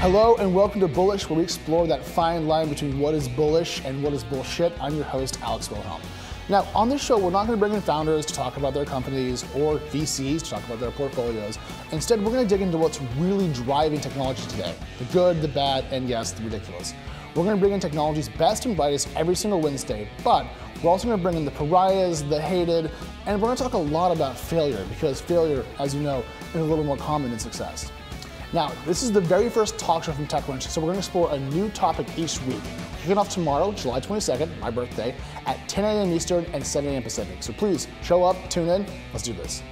Hello and welcome to Bullish, where we explore that fine line between what is bullish and what is bullshit. I'm your host, Alex Wilhelm. Now, on this show, we're not going to bring in founders to talk about their companies or VCs to talk about their portfolios. Instead, we're going to dig into what's really driving technology today the good, the bad, and yes, the ridiculous. We're going to bring in technology's best and brightest every single Wednesday, but we're also going to bring in the pariahs, the hated, and we're going to talk a lot about failure because failure, as you know, is a little more common than success. Now, this is the very first talk show from TechCrunch, so we're going to explore a new topic each week. Kicking off tomorrow, July 22nd, my birthday, at 10 a.m. Eastern and 7 a.m. Pacific. So please show up, tune in, let's do this.